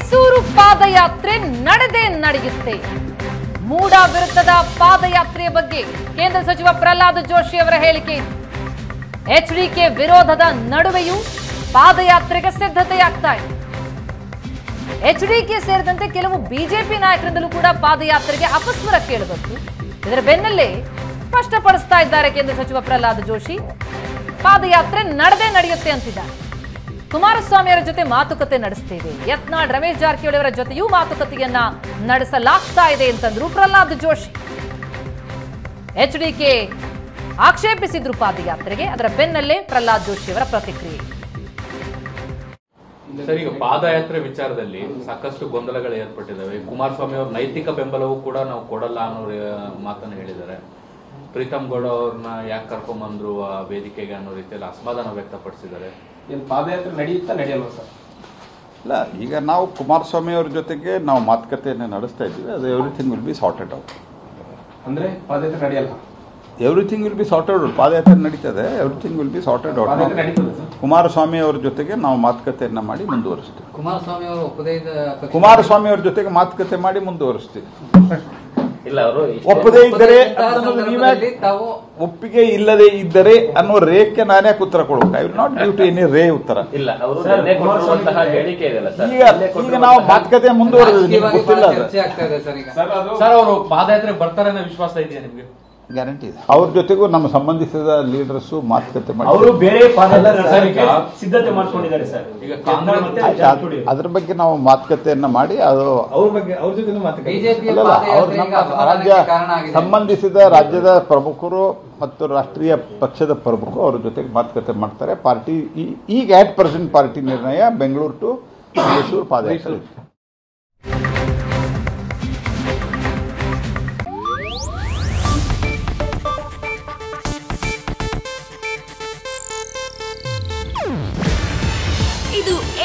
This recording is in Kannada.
ಮೈಸೂರು ಪಾದಯಾತ್ರೆ ನಡೆದೇ ನಡೆಯುತ್ತೆ. ಮೂಡ ವಿರುದ್ಧದ ಪಾದಯಾತ್ರೆಯ ಬಗ್ಗೆ ಕೇಂದ್ರ ಸಚಿವ ಪ್ರಹ್ಲಾದ್ ಜೋಶಿ ಅವರ ಹೇಳಿಕೆ ಎಚ್ಡಿಕೆ ವಿರೋಧದ ನಡುವೆಯೂ ಪಾದಯಾತ್ರೆಗೆ ಸಿದ್ಧತೆಯಾಗ್ತಾ ಇದೆ. ಎಚ್ಡಿಕೆ ಸೇರಿದಂತೆ ಕೆಲವು ಬಿಜೆಪಿ ನಾಯಕರಿಂದಲೂ ಕೂಡ ಪಾದಯಾತ್ರೆಗೆ ಅಪಸ್ವರ ಕೇಳಬಹುದು ಇದರ ಬೆನ್ನಲ್ಲೇ ಸ್ಪಷ್ಟಪಡಿಸ್ತಾ ಇದ್ದಾರೆ ಕೇಂದ್ರ ಸಚಿವ ಪ್ರಹ್ಲಾದ್ ಜೋಶಿ. ಪಾದಯಾತ್ರೆ ನಡೆದೇ ನಡೆಯುತ್ತೆ ಅಂತಿದ್ದಾರೆ. ಕುಮಾರಸ್ವಾಮಿ ಅವರ ಜೊತೆ ಮಾತುಕತೆ ನಡೆಸ್ತೇವೆ. ಯತ್ನಾಳ್ ರಮೇಶ್ ಜಾರಕಿಹೊಳಿ ಅವರ ಜೊತೆಯೂ ಮಾತುಕತೆಯನ್ನ ನಡೆಸಲಾಗ್ತಾ ಇದೆ ಅಂತಂದ್ರು ಪ್ರಹ್ಲಾದ್ ಜೋಶಿ. ಎಚ್ ಡಿಕೆ ಆಕ್ಷೇಪಿಸಿದ್ರು ಪಾದಯಾತ್ರೆಗೆ, ಅದರ ಬೆನ್ನಲ್ಲೇ ಪ್ರಹ್ಲಾದ್ ಜೋಶಿ ಅವರ ಪ್ರತಿಕ್ರಿಯೆ. ಸರ್, ಈಗ ಪಾದಯಾತ್ರೆ ವಿಚಾರದಲ್ಲಿ ಸಾಕಷ್ಟು ಗೊಂದಲಗಳು ಏರ್ಪಟ್ಟಿದ್ದಾವೆ. ಕುಮಾರಸ್ವಾಮಿ ಅವ್ರ ನೈತಿಕ ಬೆಂಬಲವೂ ಕೂಡ ನಾವು ಕೊಡಲ್ಲ ಅನ್ನೋ ಮಾತನ್ನು ಮಾತನ್ನ ಹೇಳಿದ್ದಾರೆ. ಪ್ರೀತಮ್ ಗೌಡ ಅವ್ರನ್ನ ಯಾಕೆ ಕರ್ಕೊಂಬಂದ್ರು ಆ ವೇದಿಕೆಗೆ ಅನ್ನೋ ರೀತಿಯಲ್ಲಿ ಅಸಮಾಧಾನ ವ್ಯಕ್ತಪಡಿಸಿದ್ದಾರೆ. ಏನ್ ಪಾದಯಾತ್ರೆ ನಡೆಯುತ್ತಾ ನಡೆಯಲ್ವಾ ಸರ್? ಇಲ್ಲ ಈಗ ನಾವು ಕುಮಾರಸ್ವಾಮಿ ಅವ್ರ ಜೊತೆಗೆ ನಾವು ಮಾತುಕತೆಯನ್ನು ನಡೆಸ್ತಾ ಇದ್ದೀವಿ. ಅದು everything will be sorted out ಅಂದ್ರೆ ಪಾದಯಾತ್ರೆ ನಡೆಯಲ್ಲ? Everything will be sorted out ಪಾದಯಾತ್ರೆ ನಡೀತದೆ. Everything will be sorted out Kumaraswamy ಅವ್ರ ಜೊತೆಗೆ ನಾವು ಮಾತುಕತೆಯನ್ನು ಮಾಡಿ ಮುಂದುವರಿಸ್ತೀವಿ. ಕುಮಾರಸ್ವಾಮಿ ಅವರು ಕುಮಾರಸ್ವಾಮಿ ಅವ್ರ ಜೊತೆಗೆ ಮಾತುಕತೆ ಮಾಡಿ ಮುಂದುವರಿಸ್ತೀವಿ. ಇಲ್ಲ ಅವರು ಒಪ್ಪದೇ ಇದ್ದರೆ ತಾವು ಒಪ್ಪಿಗೆ ಇಲ್ಲದೆ ಇದ್ದರೆ ಅನ್ನೋ ರೇಖೆ ನಾನೇ ಉತ್ತರ ಕೊಡ್ಬೇಕು. I will not give to any ರೇ ಉತ್ತರ. ಇಲ್ಲ ಅವರು ಸರ್, ಹೇಳಿಕೆ ಇದೆಯಲ್ಲ ಈಗ ಈಗ ನಾವು ಮಾತುಕತೆ ಮುಂದುವರೆದಿದೆ ನಿಮ್ಗೆ ಗೊತ್ತಿಲ್ಲ ಸರ್ ಸರ್ ಸರ್ ಅವರು ಪಾದಯಾತ್ರೆ ಬರ್ತಾರೆ ಅನ್ನೋ ವಿಶ್ವಾಸ ಇದೆಯಾ ನಿಮ್ಗೆ? ಗ್ಯಾರಂಟಿ ಇದೆ. ಅವ್ರ ಜೊತೆಗೂ ನಮ್ಮ ಸಂಬಂಧಿಸಿದ ಲೀಡರ್ಸ್ ಮಾತುಕತೆ ಮಾಡಿ. ಅವರು ಬೇರೆ ಪಾದಯಾತ್ರೆ ಸಿದ್ಧತೆ ಮಾಡ್ಕೊಂಡಿದ್ದಾರೆ ಸರ್. ಈಗ ಕಾಂಗ್ರೆಸ್ ಮತ್ತೆ ಆಯ್ತು, ಜಾರಕಿಹೊಳಿ ಅದ್ರ ಬಗ್ಗೆ ನಾವು ಮಾತುಕತೆಯನ್ನ ಮಾಡಿ ಅದು ಅವ್ರ ಬಗ್ಗೆ ಅವ್ರ ಜೊತೆ ಮಾತುಕತೆ ಬಿಜೆಪಿಯ ಅಲ್ಲಲ್ಲ, ಅವ್ರು ಪಾದಯಾತ್ರೆ ಈಗ ನಮ್ಮ ರಾಜ್ಯ ಕಾರಣ ಆಗಿದೆ. ಸಂಬಂಧಿಸಿದ ರಾಜ್ಯದ ಪ್ರಮುಖರು ಮತ್ತು ರಾಷ್ಟ್ರೀಯ ಪಕ್ಷದ ಪ್ರಮುಖರು ಅವ್ರ ಜೊತೆಗೆ ಮಾತುಕತೆ ಮಾಡ್ತಾರೆ. ಪಾರ್ಟಿ ಈ- ಈಗ ಆಟ್ ಪರ್ಸೆಂಟ್ ಪಾರ್ಟಿ ನಿರ್ಣಯ ಬೆಂಗಳೂರು ಟು ಮೈಸೂರು ಪಾದಯಾತ್ರೆ.